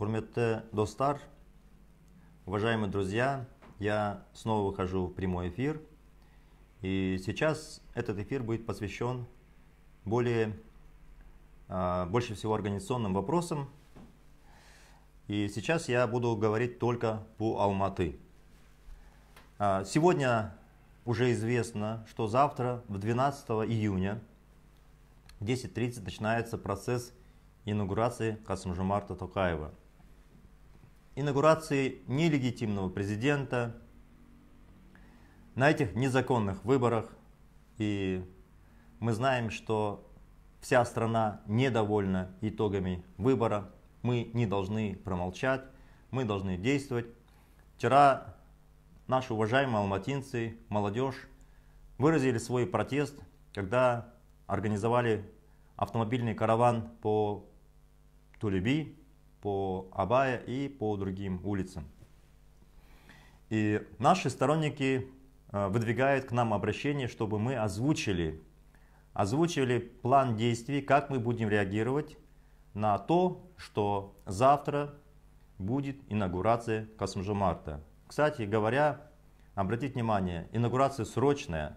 Хурметте Достар, уважаемые друзья, я снова выхожу в прямой эфир. И сейчас этот эфир будет посвящен более, а, больше всего организационным вопросам. И сейчас я буду говорить только по Алматы. А, сегодня уже известно, что завтра, в 12 июня, в 10.30 начинается процесс инаугурации Касымжумарта Токаева. Инаугурации нелегитимного президента на этих незаконных выборах. И мы знаем, что вся страна недовольна итогами выбора. Мы не должны промолчать, мы должны действовать. Вчера наши уважаемые алматинцы, молодежь выразили свой протест, когда организовали автомобильный караван по Тулеби, по Абая и по другим улицам. И наши сторонники э, выдвигают к нам обращение, чтобы мы озвучили, озвучили план действий, как мы будем реагировать на то, что завтра будет инаугурация Касмжумарта. Кстати говоря, обратите внимание, инаугурация срочная.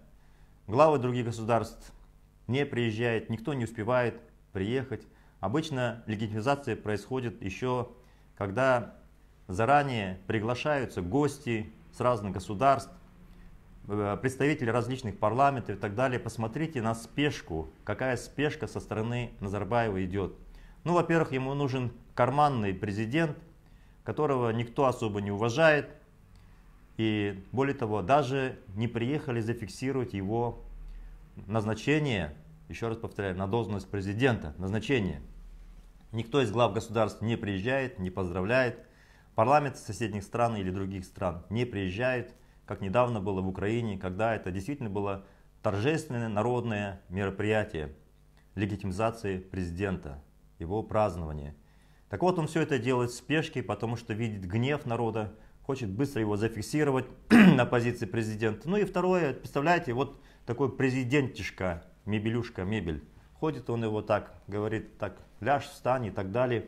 Главы других государств не приезжают, никто не успевает приехать. Обычно легитимизация происходит еще, когда заранее приглашаются гости с разных государств, э, представители различных парламентов и так далее. Посмотрите на спешку, какая спешка со стороны Назарбаева идет. Ну, во-первых, ему нужен карманный президент, которого никто особо не уважает, и более того, даже не приехали зафиксировать его назначение, еще раз повторяю, на должность президента, назначение. Никто из глав государств не приезжает, не поздравляет. Парламент соседних стран или других стран не приезжает, как недавно было в Украине, когда это действительно было торжественное народное мероприятие легитимизации президента, его празднование. Так вот, он все это делает в спешке, потому что видит гнев народа, хочет быстро его зафиксировать на позиции президента. Ну и второе, представляете, вот такой президентишка, мебелюшка, мебель. Ходит он его так, говорит так, ляжь, встань и так далее.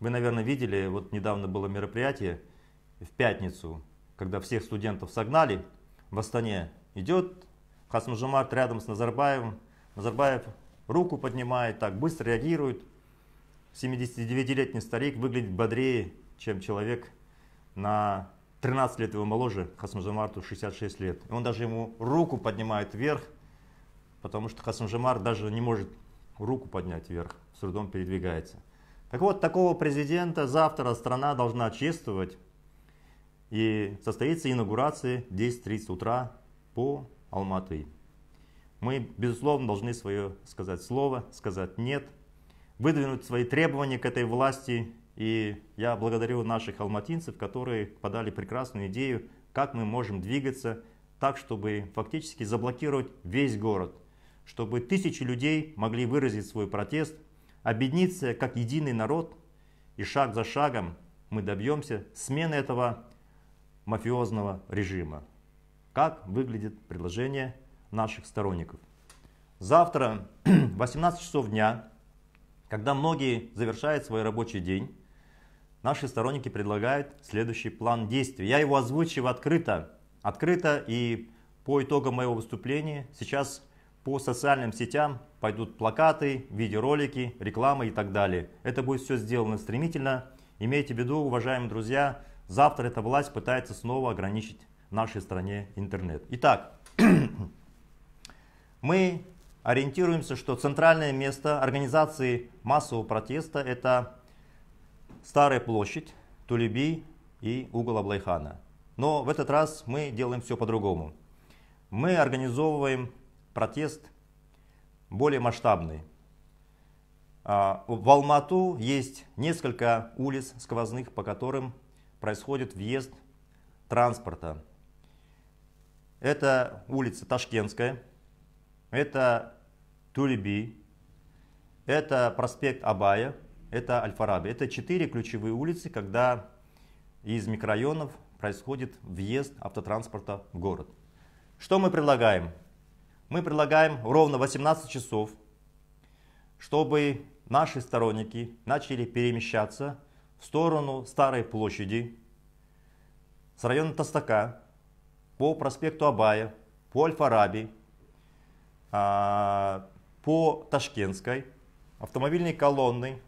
Вы, наверное, видели, вот недавно было мероприятие в пятницу, когда всех студентов согнали в Астане. Идет Хасмужамарт рядом с Назарбаевым. Назарбаев руку поднимает, так быстро реагирует. 79-летний старик выглядит бодрее, чем человек на 13 лет его моложе, Хасмужамарту 66 лет. И он даже ему руку поднимает вверх, потому что Хасмужамар даже не может руку поднять вверх, с трудом передвигается. Так вот, такого президента завтра страна должна чествовать. И состоится инаугурация в 10.30 утра по Алматы. Мы, безусловно, должны свое сказать слово, сказать «нет», выдвинуть свои требования к этой власти и я благодарю наших алматинцев, которые подали прекрасную идею, как мы можем двигаться так, чтобы фактически заблокировать весь город, чтобы тысячи людей могли выразить свой протест, объединиться как единый народ, и шаг за шагом мы добьемся смены этого мафиозного режима. Как выглядит предложение наших сторонников? Завтра, 18 часов дня, когда многие завершают свой рабочий день, наши сторонники предлагают следующий план действий. Я его озвучиваю открыто. Открыто и по итогам моего выступления сейчас по социальным сетям пойдут плакаты, видеоролики, реклама и так далее. Это будет все сделано стремительно. Имейте в виду, уважаемые друзья, завтра эта власть пытается снова ограничить в нашей стране интернет. Итак, мы ориентируемся, что центральное место организации массового протеста это Старая площадь, Тулеби и угол Аблайхана. Но в этот раз мы делаем все по-другому. Мы организовываем протест более масштабный. А, в Алмату есть несколько улиц сквозных, по которым происходит въезд транспорта. Это улица Ташкентская, это Тулеби, это проспект Абая, это Аль-Фараби. Это четыре ключевые улицы, когда из микрорайонов происходит въезд автотранспорта в город. Что мы предлагаем? Мы предлагаем ровно 18 часов, чтобы наши сторонники начали перемещаться в сторону Старой площади, с района Тостака, по проспекту Абая, по Аль-Фараби, а, по Ташкентской, автомобильной колонной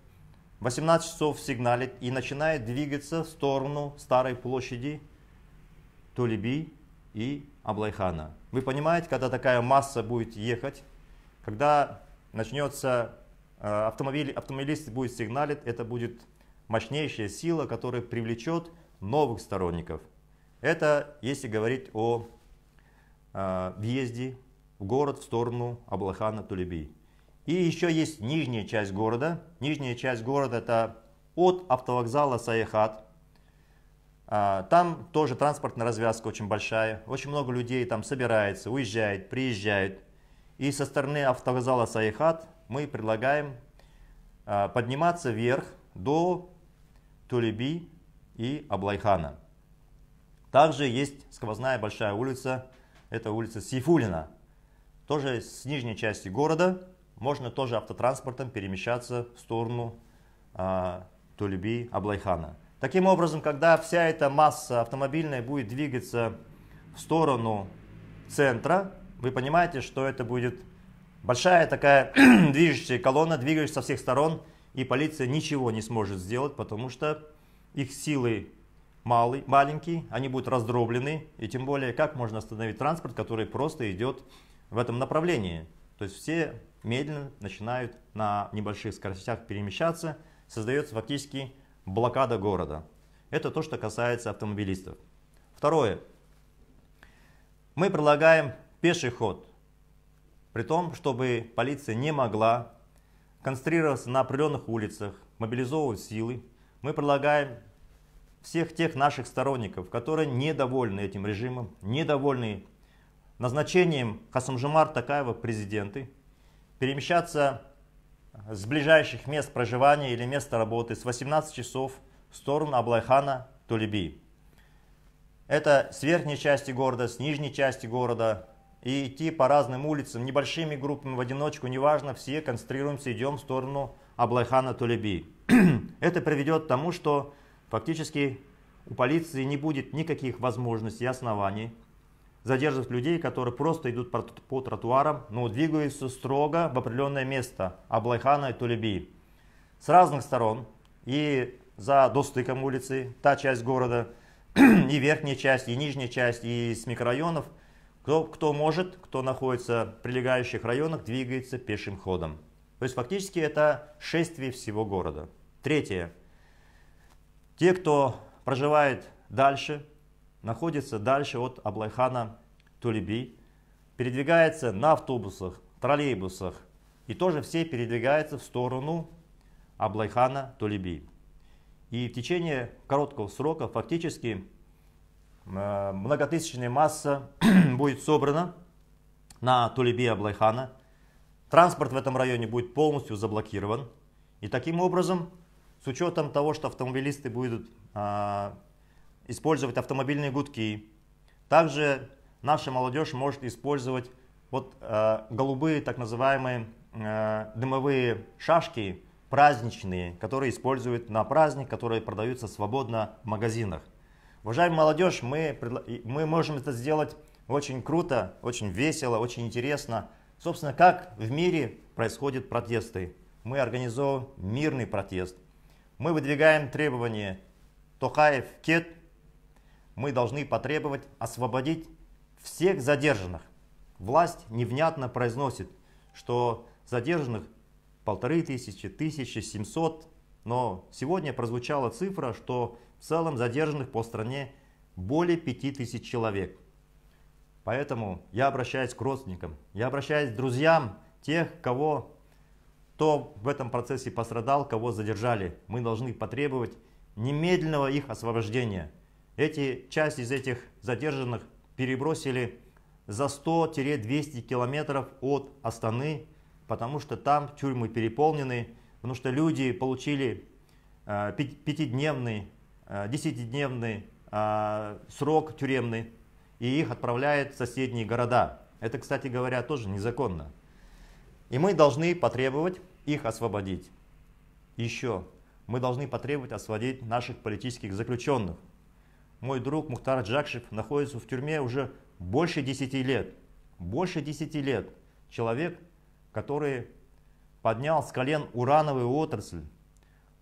18 часов сигналит и начинает двигаться в сторону Старой площади Тулеби и Аблайхана. Вы понимаете, когда такая масса будет ехать, когда начнется э, автомобиль, автомобилист будет сигналить, это будет мощнейшая сила, которая привлечет новых сторонников. Это если говорить о э, въезде в город в сторону Аблахана Тулеби. И еще есть нижняя часть города. Нижняя часть города это от автовокзала Саяхат. А, там тоже транспортная развязка очень большая. Очень много людей там собирается, уезжает, приезжает. И со стороны автовокзала Саяхат мы предлагаем а, подниматься вверх до Тулеби и Аблайхана. Также есть сквозная большая улица, это улица Сифулина. Тоже с нижней части города можно тоже автотранспортом перемещаться в сторону а, Тулеби, Аблайхана. Таким образом, когда вся эта масса автомобильная будет двигаться в сторону центра, вы понимаете, что это будет большая такая движущая колонна, двигающаяся со всех сторон, и полиция ничего не сможет сделать, потому что их силы малый, маленькие, они будут раздроблены, и тем более, как можно остановить транспорт, который просто идет в этом направлении. То есть все медленно начинают на небольших скоростях перемещаться, создается фактически блокада города. Это то, что касается автомобилистов. Второе. Мы предлагаем пеший ход, при том, чтобы полиция не могла концентрироваться на определенных улицах, мобилизовывать силы. Мы предлагаем всех тех наших сторонников, которые недовольны этим режимом, недовольны назначением Хасамжимар Такаева президенты, перемещаться с ближайших мест проживания или места работы с 18 часов в сторону Аблайхана, Тулеби. Это с верхней части города, с нижней части города. И идти по разным улицам, небольшими группами, в одиночку, неважно, все концентрируемся, идем в сторону Аблайхана, Тулеби. Это приведет к тому, что фактически у полиции не будет никаких возможностей и оснований задерживать людей, которые просто идут по, тротуарам, но двигаются строго в определенное место Аблайхана и Тулеби. С разных сторон и за достыком улицы, та часть города, и верхняя часть, и нижняя часть, и с микрорайонов, кто, кто может, кто находится в прилегающих районах, двигается пешим ходом. То есть фактически это шествие всего города. Третье. Те, кто проживает дальше, находится дальше от Аблайхана Тулеби, передвигается на автобусах, троллейбусах и тоже все передвигаются в сторону Аблайхана Тулеби. И в течение короткого срока фактически э, многотысячная масса будет собрана на Тулеби Аблайхана. Транспорт в этом районе будет полностью заблокирован. И таким образом, с учетом того, что автомобилисты будут а, использовать автомобильные гудки. Также наша молодежь может использовать вот э, голубые так называемые э, дымовые шашки праздничные, которые используют на праздник, которые продаются свободно в магазинах. Уважаемая молодежь, мы, мы можем это сделать очень круто, очень весело, очень интересно. Собственно, как в мире происходят протесты. Мы организовываем мирный протест. Мы выдвигаем требования Тохаев Кет мы должны потребовать освободить всех задержанных. Власть невнятно произносит, что задержанных полторы тысячи, тысячи семьсот, но сегодня прозвучала цифра, что в целом задержанных по стране более пяти тысяч человек. Поэтому я обращаюсь к родственникам, я обращаюсь к друзьям тех, кого кто в этом процессе пострадал, кого задержали. Мы должны потребовать немедленного их освобождения. Эти, часть из этих задержанных перебросили за 100-200 километров от Астаны, потому что там тюрьмы переполнены, потому что люди получили э, пятидневный, э, десятидневный э, срок тюремный, и их отправляют в соседние города. Это, кстати говоря, тоже незаконно. И мы должны потребовать их освободить. Еще мы должны потребовать освободить наших политических заключенных. Мой друг Мухтар Джакшев находится в тюрьме уже больше 10 лет. Больше 10 лет. Человек, который поднял с колен урановую отрасль.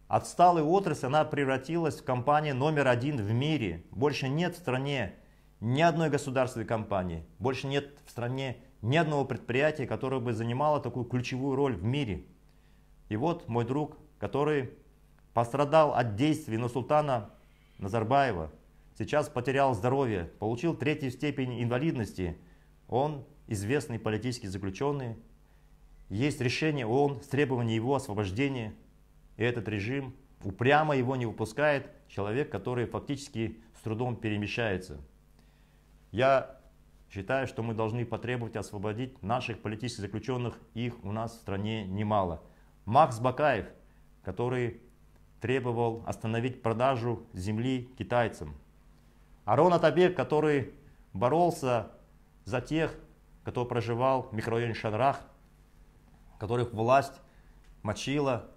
Отсталая отрасль, она превратилась в компанию номер один в мире. Больше нет в стране ни одной государственной компании, больше нет в стране ни одного предприятия, которое бы занимало такую ключевую роль в мире. И вот мой друг, который пострадал от действий Нусултана Назарбаева, сейчас потерял здоровье, получил третью степень инвалидности. Он известный политический заключенный. Есть решение ООН с требованием его освобождения. И этот режим упрямо его не выпускает человек, который фактически с трудом перемещается. Я считаю, что мы должны потребовать освободить наших политических заключенных. Их у нас в стране немало. Макс Бакаев, который требовал остановить продажу земли китайцам. Арон Атабек, который боролся за тех, кто проживал в микрорайоне Шанрах, которых власть мочила,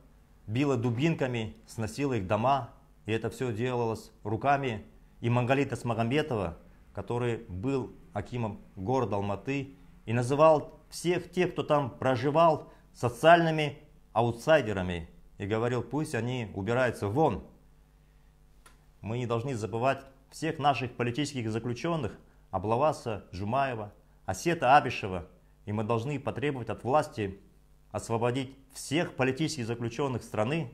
била дубинками, сносила их дома. И это все делалось руками и Мангалита Смагамбетова, который был акимом города Алматы и называл всех тех, кто там проживал, социальными аутсайдерами и говорил, пусть они убираются вон. Мы не должны забывать всех наших политических заключенных, Аблаваса, Жумаева, Асета Абишева, и мы должны потребовать от власти освободить всех политических заключенных страны.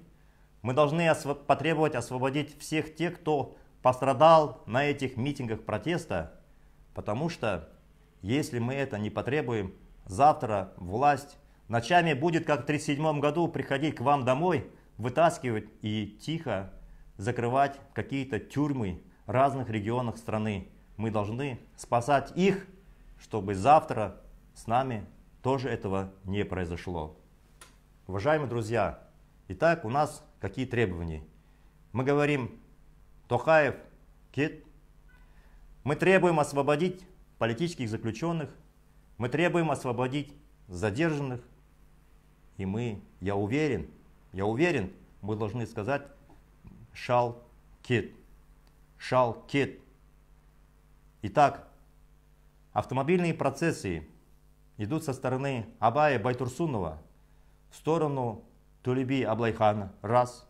Мы должны осв потребовать освободить всех тех, кто пострадал на этих митингах протеста, потому что если мы это не потребуем, завтра власть ночами будет, как в 1937 году, приходить к вам домой, вытаскивать и тихо закрывать какие-то тюрьмы, разных регионах страны. Мы должны спасать их, чтобы завтра с нами тоже этого не произошло. Уважаемые друзья, итак, у нас какие требования? Мы говорим, Тохаев, Кит, мы требуем освободить политических заключенных, мы требуем освободить задержанных, и мы, я уверен, я уверен, мы должны сказать, шал кит shall kit. Итак, автомобильные процессы идут со стороны Абая Байтурсунова в сторону Тулеби Аблайхана. Раз.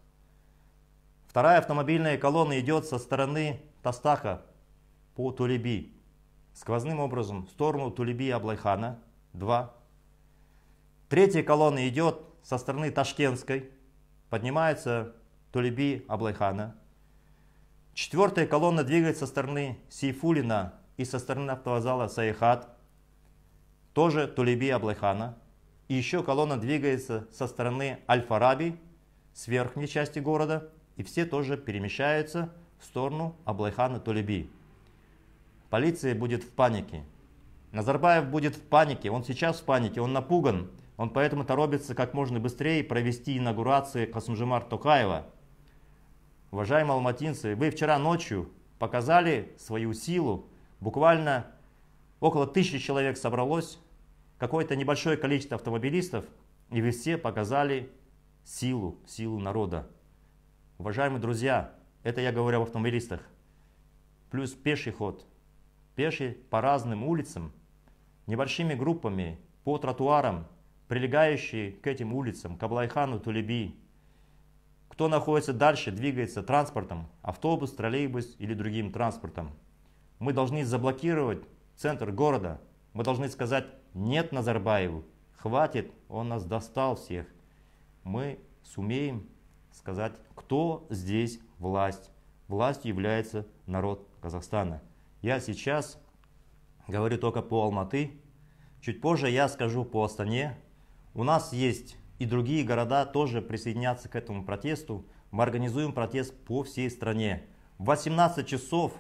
Вторая автомобильная колонна идет со стороны Тастаха по Тулеби. Сквозным образом в сторону Тулеби Аблайхана. Два. Третья колонна идет со стороны Ташкентской. Поднимается Тулеби Аблайхана. Четвертая колонна двигается со стороны Сейфулина и со стороны автовокзала Саихат, тоже Тулеби Аблайхана. И еще колонна двигается со стороны Аль-Фараби, с верхней части города, и все тоже перемещаются в сторону Аблайхана Тулеби. Полиция будет в панике. Назарбаев будет в панике, он сейчас в панике, он напуган. Он поэтому торопится как можно быстрее провести инаугурацию Касумжимар Токаева – Уважаемые алматинцы, вы вчера ночью показали свою силу. Буквально около тысячи человек собралось, какое-то небольшое количество автомобилистов, и вы все показали силу, силу народа. Уважаемые друзья, это я говорю об автомобилистах. Плюс пеший ход. Пеший по разным улицам, небольшими группами, по тротуарам, прилегающие к этим улицам, к Аблайхану, Тулеби, кто находится дальше, двигается транспортом, автобус, троллейбус или другим транспортом. Мы должны заблокировать центр города. Мы должны сказать «нет» Назарбаеву. Хватит, он нас достал всех. Мы сумеем сказать, кто здесь власть. Властью является народ Казахстана. Я сейчас говорю только по Алматы. Чуть позже я скажу по Астане. У нас есть и другие города тоже присоединятся к этому протесту. Мы организуем протест по всей стране. В 18 часов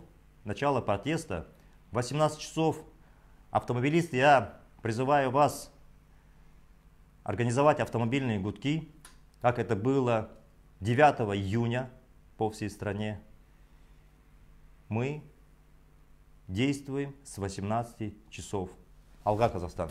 начала протеста, в 18 часов автомобилисты, я призываю вас организовать автомобильные гудки, как это было 9 июня по всей стране. Мы действуем с 18 часов. Алга, Казахстан.